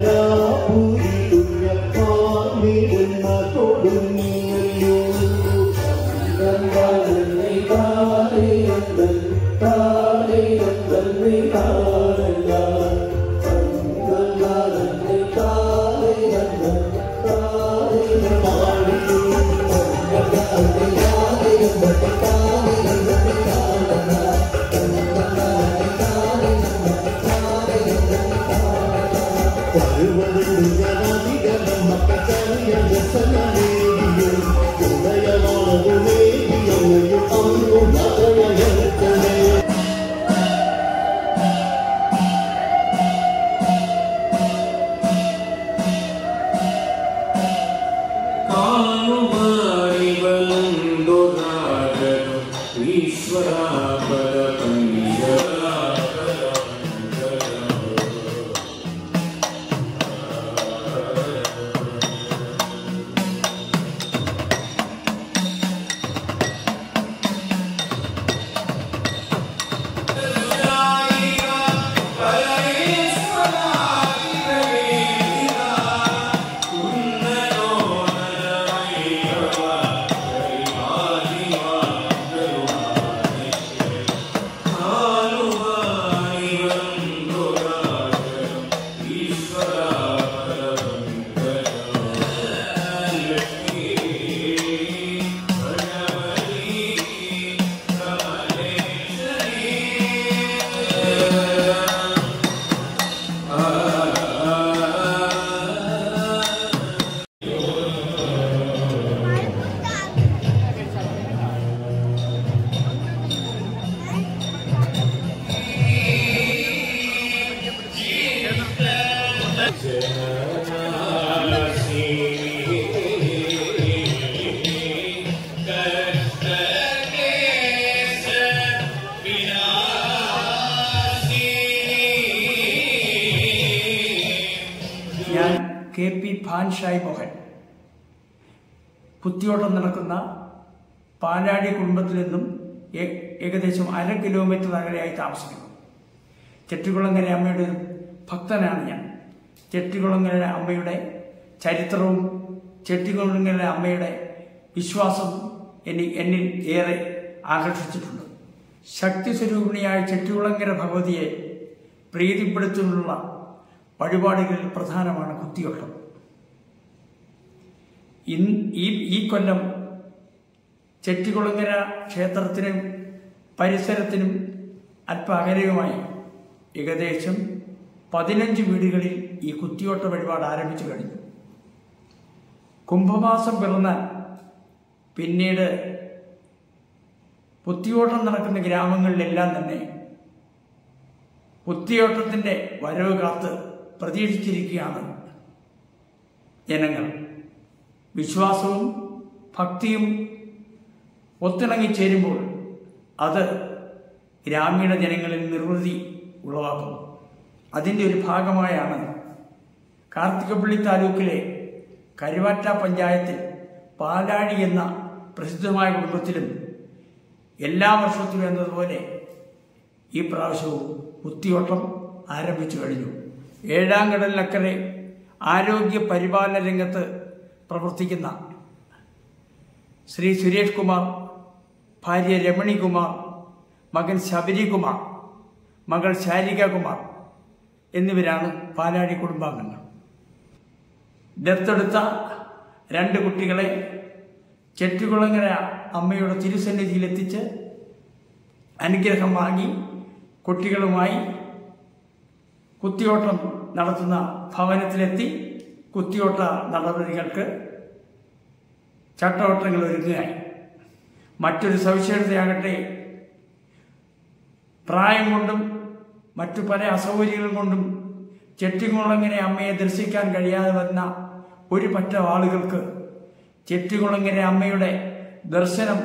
ഞാൻ ഭാൻഷായ് മോഹൻ കുത്തിയോട്ടം നടക്കുന്ന പാലാടി കുടുംബത്തിൽ നിന്നും ഏകദേശം അര കിലോമീറ്റർ അകലെയായി താമസിക്കുന്നു. ചെട്ടികുളങ്ങര അമ്മയുടെ ഒരു ഭക്തനാണ് ഞാൻ. ചെട്ടികുളങ്ങര അമ്മയുടെ ചരിത്രവും ചെട്ടികുളങ്ങര അമ്മയുടെ വിശ്വാസവും എനി എന്നിൽ ഏറെ ആകർഷിച്ചിട്ടുണ്ട്. ശക്തി സ്വരൂപിണിയായ ചെട്ടികുളങ്ങര ഭഗവതിയെ പ്രീതിപ്പെടുത്തുന്നുള്ള വഴിപാടുകളിൽ പ്രധാനമാണ് കുത്തിയോട്ടം. ഈ ഈ കൊല്ലം ചെട്ടികുളങ്ങര ക്ഷേത്രത്തിനും പരിസരത്തിനും അല്പ അകലെയുമായി ഏകദേശം പതിനഞ്ച് വീടുകളിൽ ഈ കുത്തിയോട്ട വഴിപാട് ആരംഭിച്ചു കഴിഞ്ഞു. കുംഭമാസം പിറന്നാൽ പിന്നീട് കുത്തിയോട്ടം നടക്കുന്ന ഗ്രാമങ്ങളിലെല്ലാം തന്നെ കുത്തിയോട്ടത്തിന്റെ വരവ് കാത്ത് പ്രതീക്ഷിച്ചിരിക്കുകയാണ് ജനങ്ങൾ. വിശ്വാസവും ഭക്തിയും ഒത്തിണങ്ങിച്ചേരുമ്പോൾ അത് ഗ്രാമീണ ജനങ്ങളിൽ നിർവൃതി ഉളവാക്കുന്നു. അതിന്റെ ഒരു ഭാഗമായാണ് കാർത്തികപ്പള്ളി താലൂക്കിലെ കരുവാറ്റ പഞ്ചായത്തിൽ പാലാഴി എന്ന പ്രസിദ്ധമായ കുടുംബത്തിലും എല്ലാ വർഷത്തിലും എന്നതുപോലെ ഈ പ്രാവശ്യവും കുത്തിയോട്ടം ആരംഭിച്ചു കഴിഞ്ഞു. ഏഴാം കടലിനക്കരെ ആരോഗ്യ പരിപാലന രംഗത്ത് പ്രവർത്തിക്കുന്ന ശ്രീ സുരേഷ് കുമാർ ഭാര്യ രമണികുമാർ മകൻ ശബരികുമാർ മകൾ ശാരിക കുമാർ എന്നിവരാണ് പാലാഴി കുടുംബാംഗങ്ങൾ. ദത്തെടുത്ത രണ്ട് കുട്ടികളെ ചെട്ടികുളങ്ങര അമ്മയുടെ തിരുസന്നിധിയിലെത്തിച്ച് അനുഗ്രഹം വാങ്ങി കുട്ടികളുമായി കുത്തിയോട്ടം നടത്തുന്ന ഭവനത്തിലെത്തി കുത്തിയോട്ട നടപടികൾക്ക് ചട്ടവട്ടങ്ങൾ ഒരുങ്ങുകയായി. മറ്റൊരു സവിശേഷതയാകട്ടെ പ്രായം കൊണ്ടും മറ്റു പല അസൗകര്യങ്ങൾ കൊണ്ടും ചെട്ടികുളങ്ങനെ അമ്മയെ ദർശിക്കാൻ കഴിയാതെ വന്ന ഒരു പറ്റം ആളുകൾക്ക് ചെട്ടികുളങ്ങനെ അമ്മയുടെ ദർശനം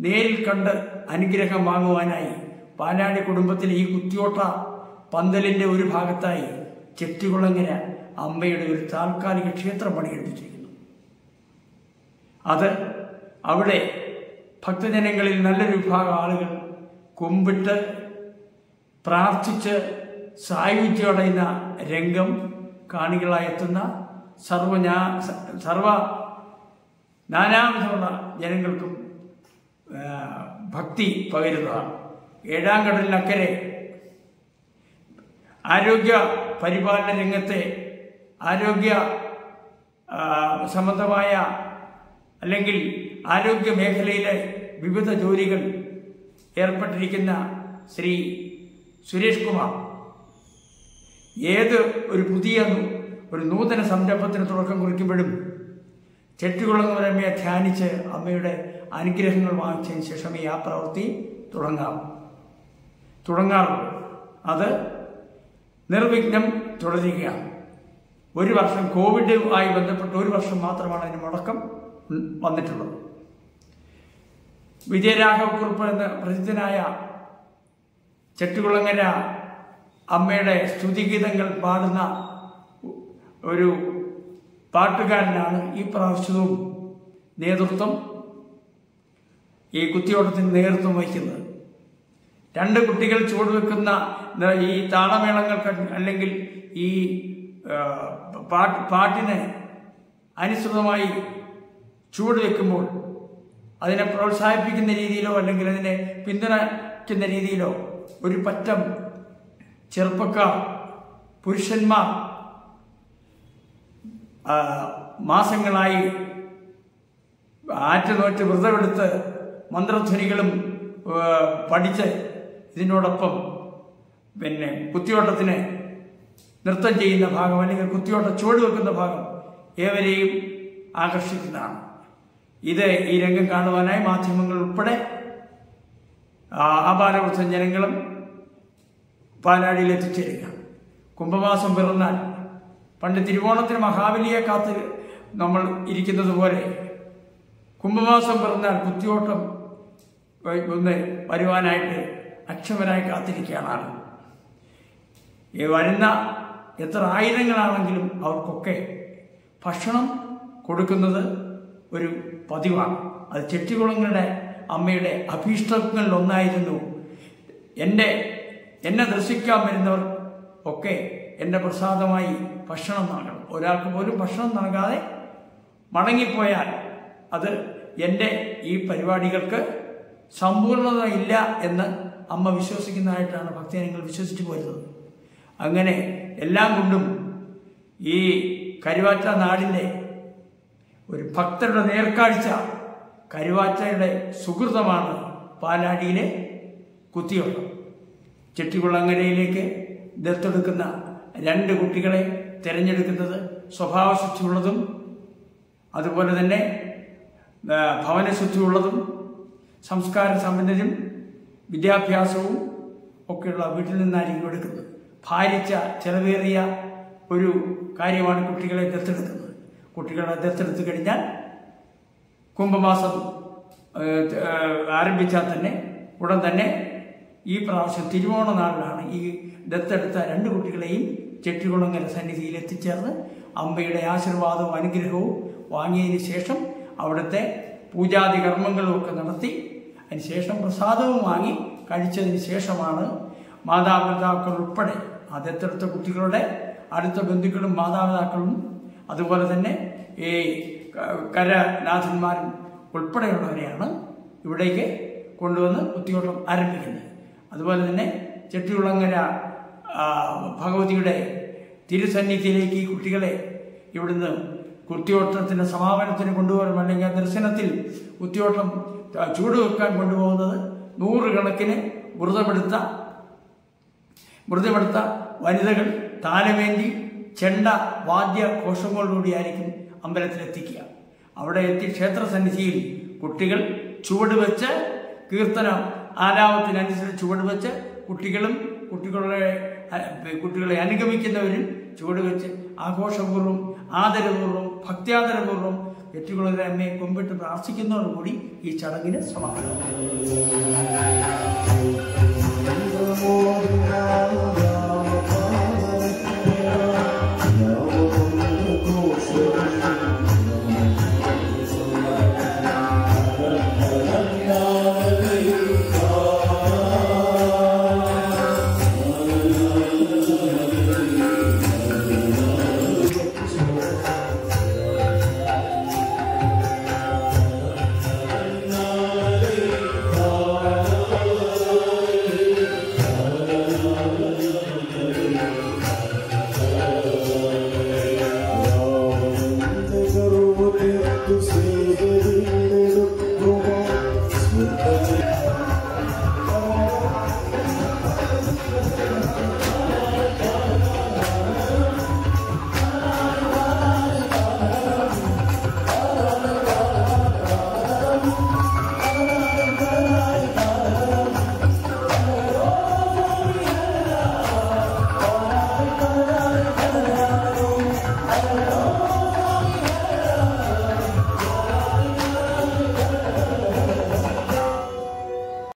നേരിൽ കണ്ട് അനുഗ്രഹം വാങ്ങുവാനായി പാലാടി കുടുംബത്തിലെ ഈ കുത്തിയോട്ട പന്തലിന്റെ ഒരു ഭാഗത്തായി ചെട്ടികുളങ്ങര അമ്മയുടെ ഒരു താൽക്കാലിക ക്ഷേത്രം പണിയെടുപ്പിച്ചിരിക്കുന്നു. അത് അവിടെ ഭക്തജനങ്ങളിൽ നല്ലൊരു വിഭാഗം ആളുകൾ കുമ്പിട്ട് പ്രാർത്ഥിച്ച് സായുജ്യമടയുന്ന രംഗം കാണികളായി എത്തുന്ന സർവ ഞാ സർവ നാനാവിധമുള്ള ജനങ്ങൾക്കും ഭക്തി പകരുന്നതാണ്. ഏഴാം കടലിനക്കരെ ആരോഗ്യ പരിപാലന രംഗത്തെ ആരോഗ്യ സംബന്ധമായ അല്ലെങ്കിൽ ആരോഗ്യ മേഖലയിലെ വിവിധ ജോലികൾ ഏർപ്പെട്ടിരിക്കുന്ന ശ്രീ സുരേഷ് കുമാർ. ഏത് ഒരു പുതിയ ഒരു നൂതന സംരംഭത്തിന് തുടക്കം കുറിക്കുമ്പോഴും ചെട്ടികുളങ്ങരമ്മയെ ധ്യാനിച്ച് അമ്മയുടെ അനുഗ്രഹങ്ങൾ വാങ്ങിച്ചതിന് ശേഷം ഈ ആ പ്രവൃത്തി തുടങ്ങാം. തുടങ്ങാറുള്ളൂ അത് നിർവിഘ്നം തുടരുകയാണ്. ഒരു വർഷം കോവിഡ് ആയി ബന്ധപ്പെട്ട് ഒരു വർഷം മാത്രമാണ് അതിന് മുടക്കം വന്നിട്ടുള്ളത്. വിജയരാഘവക്കുറിപ്പ് എന്ന പ്രസിദ്ധനായ ചെട്ടുകുളങ്ങര അമ്മയുടെ സ്തുതിഗീതങ്ങൾ പാടുന്ന ഒരു പാട്ടുകാരനാണ് ഈ പ്രാവശ്യവും നേതൃത്വം ഈ കുത്തിയോട്ടത്തിന് നേതൃത്വം വഹിക്കുന്നത്. രണ്ട് കുട്ടികൾ ചുവടുവെക്കുന്ന ഈ താളമേളങ്ങൾക്ക് അല്ലെങ്കിൽ ഈ പാട്ട് പാട്ടിന് അനുസൃതമായി ചുവടുവെക്കുമ്പോൾ അതിനെ പ്രോത്സാഹിപ്പിക്കുന്ന രീതിയിലോ അല്ലെങ്കിൽ അതിനെ പിന്തുണയ്ക്കുന്ന രീതിയിലോ ഒരു പറ്റം ചെറുപ്പക്കാർ പുരുഷന്മാർ മാസങ്ങളായി ആറ്റുനോറ്റ് വ്രതമെടുത്ത് മന്ത്രധ്വനികളും പഠിച്ച് ഇതിനോടൊപ്പം പിന്നെ കുത്തിയോട്ടത്തിന് നൃത്തം ചെയ്യുന്ന ഭാഗം അല്ലെങ്കിൽ കുത്തിയോട്ട ചുവട് വെക്കുന്ന ഭാഗം ഏവരെയും ആകർഷിക്കുന്നതാണ്. ഇത് ഈ രംഗം കാണുവാനായി മാധ്യമങ്ങൾ ഉൾപ്പെടെ ആ, ആപാലവൃദ്ധ ജനങ്ങളും പാലാടിയിൽ എത്തിച്ചേരുക. കുംഭമാസം പിറന്നാൽ പണ്ട് തിരുവോണത്തിന് മഹാബലിയെ കാത്ത് നമ്മൾ ഇരിക്കുന്നത് പോലെ കുംഭമാസം പിറന്നാൽ കുത്തിയോട്ടം ഒന്ന് വരുവാനായിട്ട് അക്ഷമരായി കാത്തിരിക്കുകയാണ് ഈ വരുന്ന എത്ര ആയിരങ്ങളാണെങ്കിലും അവർക്കൊക്കെ ഭക്ഷണം കൊടുക്കുന്നത് ഒരു പതിവാണ്. അത് ചെട്ടികുളങ്ങളുടെ അമ്മയുടെ അഭീഷ്ടങ്ങളിൽ ഒന്നായിരുന്നു. എന്റെ എന്നെ ദർശിക്കാൻ വരുന്നവർ ഒക്കെ എന്റെ പ്രസാദമായി ഭക്ഷണം നൽകണം. ഒരാൾക്ക് പോലും ഭക്ഷണം നൽകാതെ മടങ്ങിപ്പോയാൽ അത് എന്റെ ഈ പരിപാടികൾക്ക് സമ്പൂർണത ഇല്ല എന്ന് അമ്മ വിശ്വസിക്കുന്നതായിട്ടാണ് ഭക്തജനങ്ങൾ വിശ്വസിച്ചു പോരുന്നത്. അങ്ങനെ എല്ലാം കൊണ്ടും ഈ കരുവാറ്റ നാടിന്റെ ഒരു ഭക്തരുടെ നേർക്കാഴ്ച കരുവാറ്റയുടെ സുഹൃതമാണ് പാലാടിയിലെ കുത്തിയോട്ടം. ചെട്ടികുളങ്ങരയിലേക്ക് ദത്തെടുക്കുന്ന രണ്ട് കുട്ടികളെ തിരഞ്ഞെടുക്കുന്നത് സ്വഭാവശുദ്ധിയുള്ളതും അതുപോലെ തന്നെ ഭവന ഭവനശുദ്ധിയുള്ളതും സംസ്കാര സമ്പന്നരും വിദ്യാഭ്യാസവും ഒക്കെയുള്ള വീട്ടിൽ നിന്നായിരിക്കും എടുക്കുന്നത്. ഭാരിച്ച ചെലവേറിയ ഒരു കാര്യമാണ് കുട്ടികളെ ദത്തെടുക്കുന്നത്. കുട്ടികളെ ദത്തെടുത്തു കഴിഞ്ഞാൽ കുംഭമാസം ആരംഭിച്ചാൽ തന്നെ ഉടൻ തന്നെ ഈ പ്രാവശ്യം തിരുവോണ നാളിലാണ് ഈ ദത്തെടുത്ത രണ്ട് കുട്ടികളെയും ചെട്ടികുളങ്ങര സന്നിധിയിൽ എത്തിച്ചേർന്ന് അമ്മയുടെ ആശീർവാദവും അനുഗ്രഹവും വാങ്ങിയതിന് ശേഷം അവിടുത്തെ പൂജാതി കർമ്മങ്ങളും ഒക്കെ നടത്തി അതിനുശേഷം പ്രസാദവും വാങ്ങി കഴിച്ചതിന് ശേഷമാണ് മാതാപിതാക്കൾ ഉൾപ്പെടെ ആദ്യത്തെടുത്ത കുട്ടികളുടെ അടുത്ത ബന്ധുക്കളും മാതാപിതാക്കളും അതുപോലെ തന്നെ ഈ കരനാഥന്മാരും ഉൾപ്പെടെയുള്ളവരെയാണ് ഇവിടേക്ക് കൊണ്ടുവന്ന് കുത്തിയോട്ടം ആരംഭിക്കുന്നത്. അതുപോലെ തന്നെ ചെട്ടികുളങ്ങര ഭഗവതിയുടെ തിരുസന്നിധിയിലേക്ക് ഈ കുട്ടികളെ ഇവിടുന്ന് കുത്തിയോട്ടത്തിന്റെ സമാപനത്തിന് കൊണ്ടുപോകും അല്ലെങ്കിൽ ആ ദർശനത്തിൽ കുത്തിയോട്ടം ചൂടുവെക്കാൻ കൊണ്ടുപോകുന്നത് നൂറുകണക്കിന് വ്രതമെടുത്ത വ്രതമെടുത്ത വനിതകൾ താലമേന്തി ചെണ്ട വാദ്യ ഘോഷങ്ങളോടുകൂടിയായിരിക്കും അമ്പലത്തിലെത്തിക്കുക. അവിടെ എത്തി ക്ഷേത്ര സന്നിധിയിൽ കുട്ടികൾ ചുവട് വെച്ച് കീർത്തന ആലാപത്തിനനുസരിച്ച് ചുവട് വെച്ച് കുട്ടികളും കുട്ടികളുടെ കുട്ടികളെ അനുഗമിക്കുന്നവരും ചുവട് വെച്ച് ആഘോഷപൂർവം ആദരപൂർവം ഭക്ത്യാദരപൂർവം വെറ്റുകുളരെ അമ്മയെ കൊമ്പിട്ട് പ്രാർത്ഥിക്കുന്നതോടുകൂടി ഈ ചടങ്ങിന് സമാപനം.